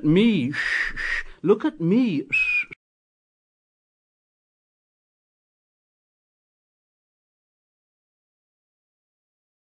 at me. Shh, shh. Look at me.